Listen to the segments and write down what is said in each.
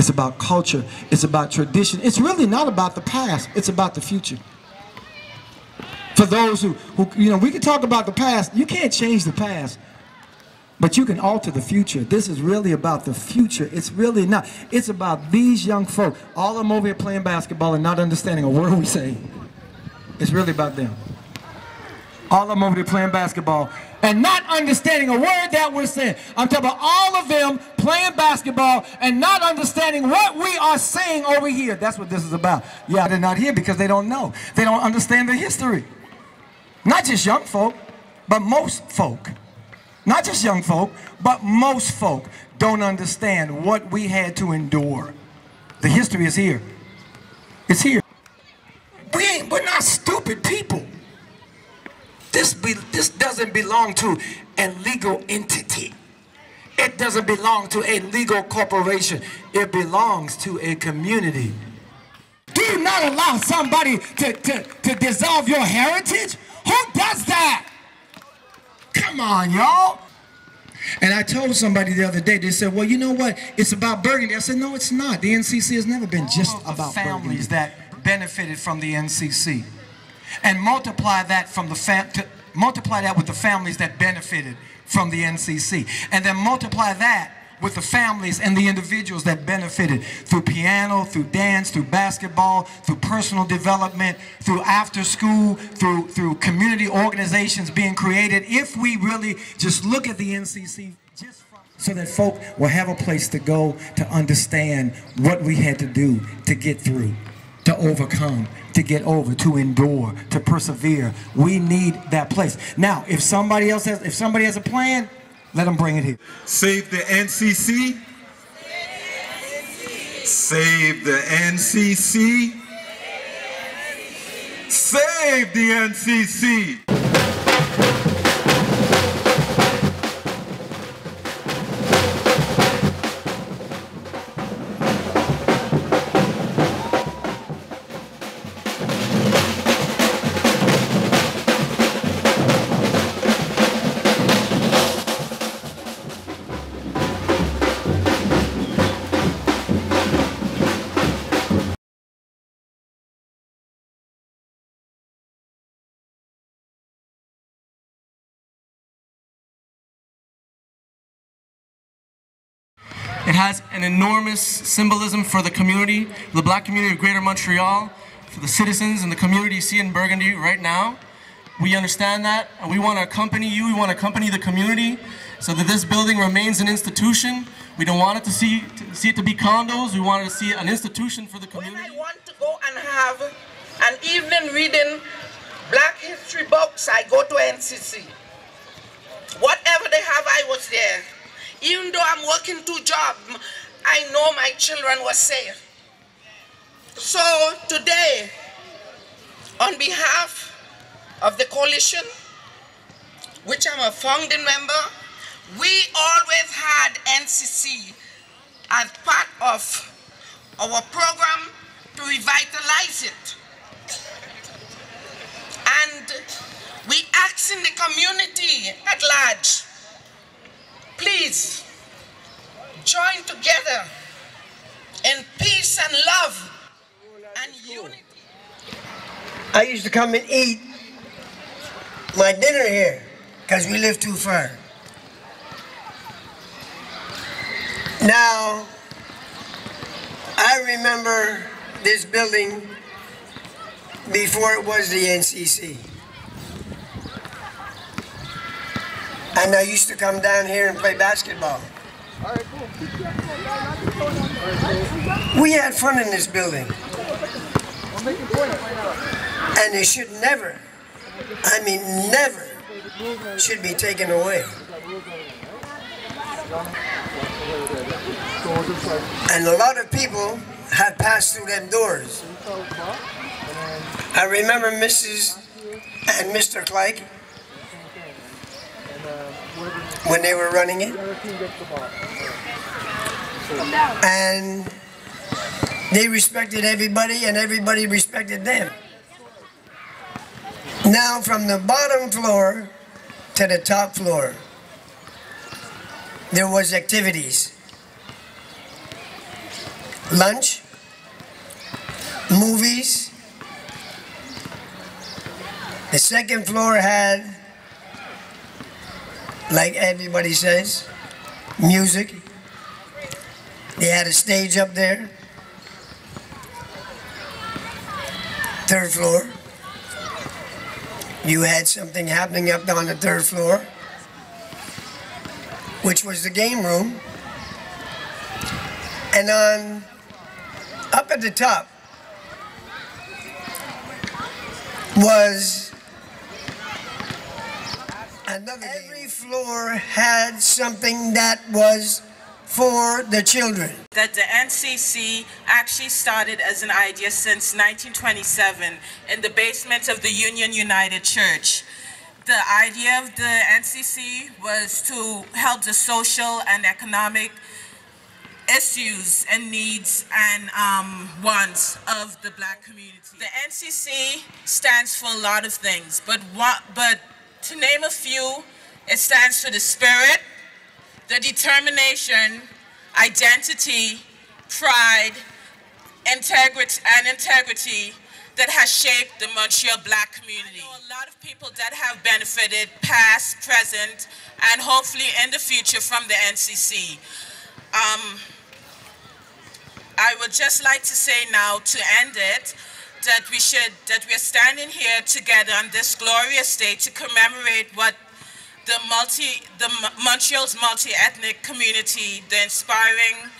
It's about culture. It's about tradition. It's really not about the past. It's about the future. For those who, who you know, we can talk about the past. You can't change the past. But you can alter the future. This is really about the future. It's really not. It's about these young folk. All of them over here playing basketball and not understanding a word we say. It's really about them. All of them over there playing basketball and not understanding a word that we're saying. I'm talking about all of them playing basketball and not understanding what we are saying over here. That's what this is about. Yeah, they're not here because they don't know. They don't understand the history. Not just young folk, but most folk. Not just young folk, but most folk don't understand what we had to endure. The history is here. It's here. We ain't, we're not stupid people. This, be, this doesn't belong to a legal entity. It doesn't belong to a legal corporation. It belongs to a community. Do you not allow somebody to, to, to dissolve your heritage? Who does that? Come on, y'all. And I told somebody the other day, they said, well, you know what? It's about Burgundy. I said, no, it's not. The NCC has never been just about families Burgundy. that benefited from the NCC. And multiply that from the fam multiply that with the families that benefited from the NCC. And then multiply that with the families and the individuals that benefited through piano, through dance, through basketball, through personal development, through after school, through, through community organizations being created. If we really just look at the NCC just so that folk will have a place to go to understand what we had to do to get through, to overcome, to get over, to endure, to persevere. We need that place. Now, if somebody else has, if somebody has a plan, let them bring it here. Save the NCC. Save the NCC. Save the NCC. It has an enormous symbolism for the community, the black community of Greater Montreal, for the citizens and the community you see in Burgundy right now. We understand that, and we want to accompany you, we want to accompany the community so that this building remains an institution. We don't want it to see, to see it to be condos, we want it to see an institution for the community. When I want to go and have an evening reading black history books, I go to NCC. Whatever they have, I was there. Even though I'm working two jobs, I know my children were safe. So today, on behalf of the coalition, which I'm a founding member, we always had NCC as part of our program to revitalize it. And we ask in the community at large please join together in peace and love and unity. I used to come and eat my dinner here because we live too far. Now, I remember this building before it was the NCC. And I used to come down here and play basketball. We had fun in this building. And it should never, I mean never, should be taken away. And a lot of people have passed through them doors. I remember Mrs. and Mr. Clyke when they were running it. And they respected everybody and everybody respected them. Now from the bottom floor to the top floor, there was activities. lunch, movies. The second floor had, like everybody says, music. They had a stage up there. Third floor. You had something happening up on the third floor, which was the game room. And on up at the top was every floor had something that was for the children. That the NCC actually started as an idea since 1927 in the basement of the Union United Church. The idea of the NCC was to help the social and economic issues and needs and um, wants of the black community. The NCC stands for a lot of things, but what, but to name a few, it stands for the spirit, the determination, identity, pride, integrity, and integrity that has shaped the Montreal black community. A lot of people that have benefited past, present, and hopefully in the future from the NCC. Um, I would just like to say now to end it that we should that we're standing here together on this glorious day to commemorate what the multi the Montreal's multi-ethnic community, the inspiring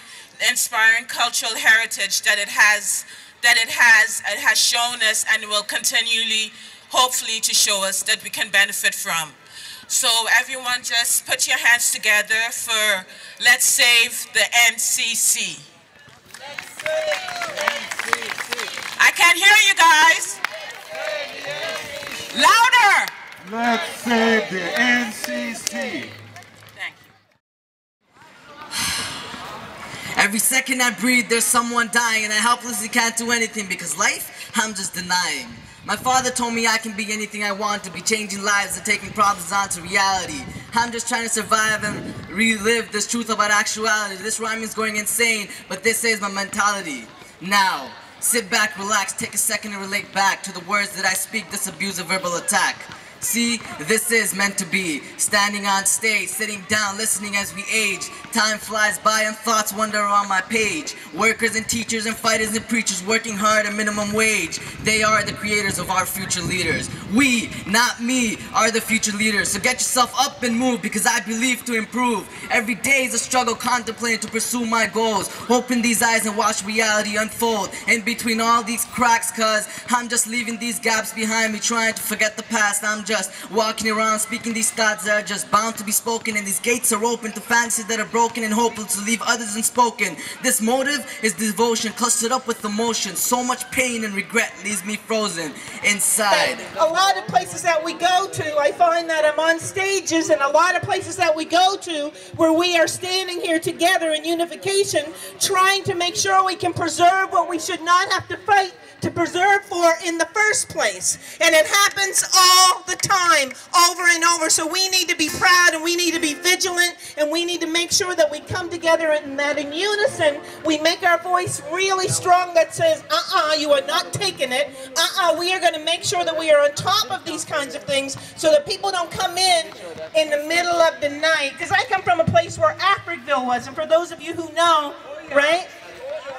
inspiring cultural heritage that it has that it has it has shown us and will continually hopefully to show us that we can benefit from. So everyone just put your hands together for let's save the NCC. I can't hear you guys. Louder. Let's save the NCC. Thank you. Every second I breathe, there's someone dying, and I helplessly can't do anything because life, I'm just denying. My father told me I can be anything I want to be changing lives and taking problems onto reality. I'm just trying to survive and relive this truth about actuality. This rhyme is going insane, but this is my mentality. Now, sit back, relax, take a second and relate back to the words that I speak, this abusive verbal attack. See, this is meant to be. Standing on stage, sitting down, listening as we age. Time flies by and thoughts wander on my page. Workers and teachers and fighters and preachers working hard at minimum wage. They are the creators of our future leaders. We, not me, are the future leaders. So get yourself up and move because I believe to improve. Every day is a struggle contemplating to pursue my goals. Open these eyes and watch reality unfold. In between all these cracks, cuz I'm just leaving these gaps behind me, trying to forget the past. I'm just walking around speaking these thoughts that are just bound to be spoken and these gates are open to fantasies that are broken and hopeless to leave others unspoken this motive is devotion clustered up with emotion so much pain and regret leaves me frozen inside lot of places that we go to, I find that I'm on stages and a lot of places that we go to where we are standing here together in unification, trying to make sure we can preserve what we should not have to fight to preserve for in the first place. And it happens all the time, over and over. So we need to be proud and we need to be vigilant and we need to make sure that we come together and that in unison we make our voice really strong that says, uh-uh, you are not taking it. Uh-uh, we are going to make sure that we are on top of these kinds of things so that people don't come in in the middle of the night. Because I come from a place where Africville was. And for those of you who know, right?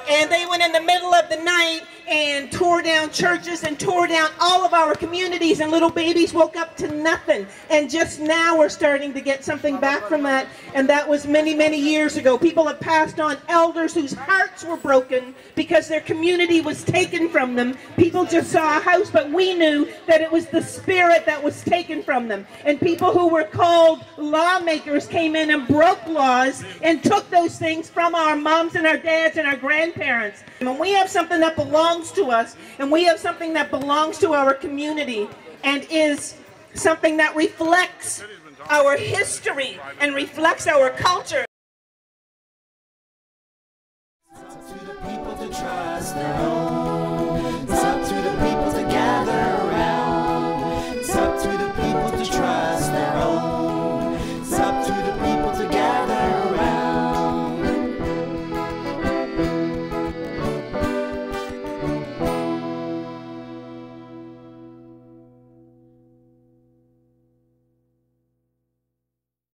And they went in the middle of the night and tore down churches and tore down all of our communities and little babies woke up to nothing. And just now we're starting to get something back from that and that was many many years ago. People have passed on elders whose hearts were broken because their community was taken from them. People just saw a house but we knew that it was the spirit that was taken from them. And people who were called lawmakers came in and broke laws and took those things from our moms and our dads and our grandparents. And we have something that belongs to us, and we have something that belongs to our community, and is something that reflects our history and reflects our culture. to the people to trust their own